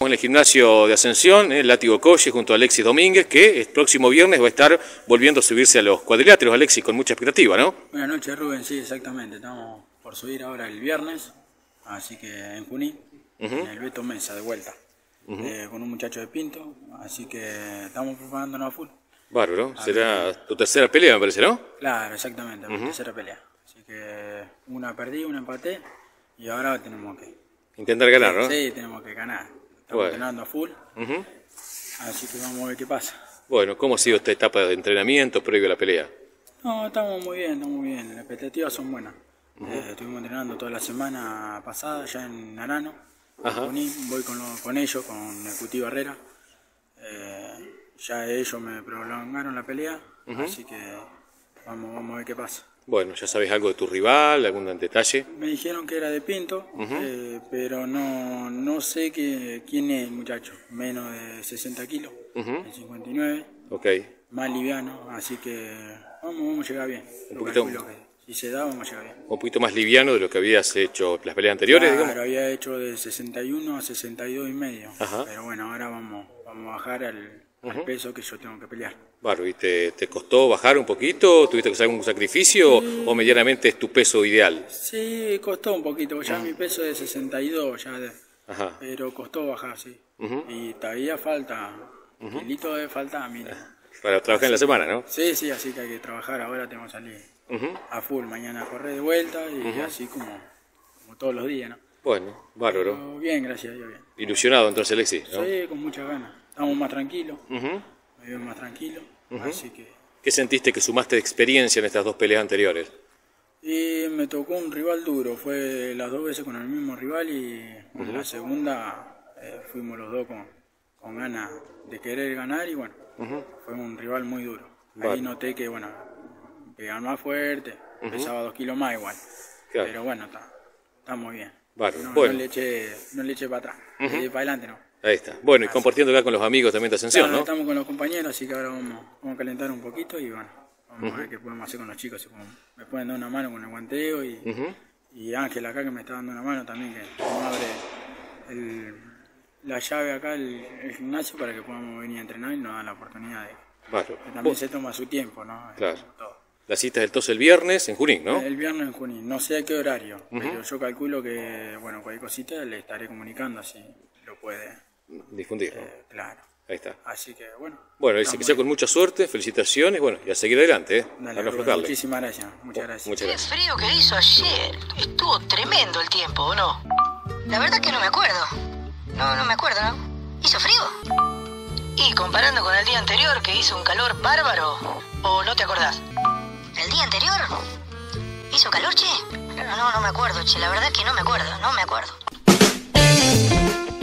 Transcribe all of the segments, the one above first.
En el gimnasio de Ascensión, el Látigo Coche junto a Alexis Domínguez, que el próximo viernes va a estar volviendo a subirse a los cuadriláteros, Alexis, con mucha expectativa, ¿no? Buenas noches, Rubén, sí, exactamente. Estamos por subir ahora el viernes, así que en Junín, en el Beto Mesa, de vuelta, eh, con un muchacho de Pinto, así que estamos preparándonos a full. Bárbaro, será tu tercera pelea, me parece, ¿no? Claro, exactamente, mi tercera pelea. Así que una perdí, una empaté, y ahora tenemos que... Intentar ganar, ¿no? Sí, tenemos que ganar. Estamos entrenando a full, así que vamos a ver qué pasa. Bueno, ¿cómo ha sido esta etapa de entrenamiento previo a la pelea? No, estamos muy bien, estamos muy bien. Las expectativas son buenas. Eh, estuvimos entrenando toda la semana pasada ya en Narano. Ajá. Junín. Voy con, lo- con ellos, con el Cuti Barrera. Eh, ya ellos me prolongaron la pelea, así que vamos, vamos a ver qué pasa. Bueno, ¿ya sabes algo de tu rival, algún detalle? Me dijeron que era de Pinto, eh, pero no, no sé que, quién es el muchacho. Menos de 60 kilos, Ujú. el 59, Ok, más liviano, así que vamos, vamos a llegar bien. Un poquito- si se da, vamos a llegar bien. un poquito más liviano de lo que habías hecho las peleas anteriores, Claro, digamos. había hecho de 61 a 62 y medio. Ajá. Pero bueno, ahora vamos, vamos a bajar al, al peso que yo tengo que pelear. Bárbaro, ¿y te, te costó bajar un poquito? ¿Tuviste que hacer algún sacrificio o medianamente es tu peso ideal? Sí, costó un poquito, ya mi peso es de 62, ya de- Ajá. pero costó bajar, sí. Ujú. Y todavía falta, un kilito de falta, mira. Para trabajar en la semana, ¿no? Sí, sí, así que hay que trabajar ahora, tengo que salir a full, mañana correr de vuelta y así como, como todos los días, ¿no? Bueno, bárbaro. Pero bien, gracias a Dios, bien. Ilusionado entonces, Alexis, ¿no? Sí, con muchas ganas. Estamos más tranquilos, Ujú. me veo más tranquilo, así que... ¿Qué sentiste que sumaste de experiencia en estas dos peleas anteriores? Y me tocó un rival duro, fue las dos veces con el mismo rival y en la segunda eh, fuimos los dos con, con ganas de querer ganar y bueno, fue un rival muy duro. Ahí noté que bueno, pegar más fuerte, pesaba dos kilos más igual, Claro. pero bueno, está, está muy bien. Bárbaro. No, Bueno. no le eché, no le eché para atrás, le eché para adelante no. Ahí está. Bueno, y compartiendo acá con los amigos también de Ascensión, Claro, ¿no? Estamos con los compañeros, así que ahora vamos, vamos a calentar un poquito y bueno, vamos a ver qué podemos hacer con los chicos. si podemos- me pueden dar una mano con el guanteo y, Ujú. y Ángel acá que me está dando una mano también, que abre el- la llave acá el, el gimnasio para que podamos venir a entrenar y nos da la oportunidad de Bárbaro. que también se toma su tiempo, ¿no? Claro. Todo. La cita es entonces el viernes en Junín, ¿no? El viernes en Junín, no sé a qué horario, pero yo calculo que, bueno, cualquier cosita le estaré comunicando si lo puede, Difundir. ¿no? eh, claro. Ahí está. Así que bueno. Bueno, dice que sea con mucha suerte, felicitaciones, bueno, y a seguir adelante, ¿eh? Dale, a no muchísimas gracias, muchas gracias. Muchas Qué gracias. frío que hizo ayer. Estuvo tremendo el tiempo, ¿o no? La verdad que no me acuerdo. No, no me acuerdo, ¿no? ¿Hizo frío? Y comparando con el día anterior que hizo un calor bárbaro, ¿o no te acordás? ¿El día anterior? ¿Hizo calor, che? No, no, no me acuerdo, che. La verdad que no me acuerdo, no me acuerdo.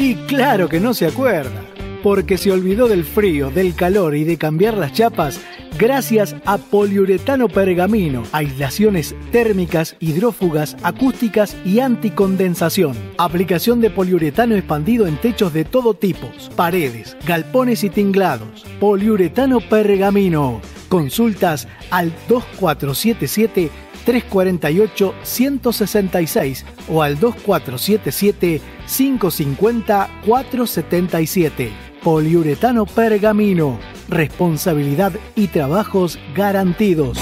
Y claro que no se acuerda, porque se olvidó del frío, del calor y de cambiar las chapas gracias a poliuretano pergamino, aislaciones térmicas, hidrófugas, acústicas y anticondensación. Aplicación de poliuretano expandido en techos de todo tipo, paredes, galpones y tinglados. Poliuretano pergamino. Consultas al 2477 348 166 o al 2477 550 477. Poliuretano Pergamino. Responsabilidad y trabajos garantidos.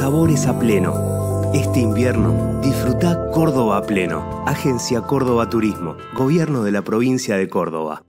Sabores a pleno. Este invierno disfruta Córdoba a pleno. Agencia Córdoba Turismo. Gobierno de la provincia de Córdoba.